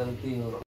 गलती हो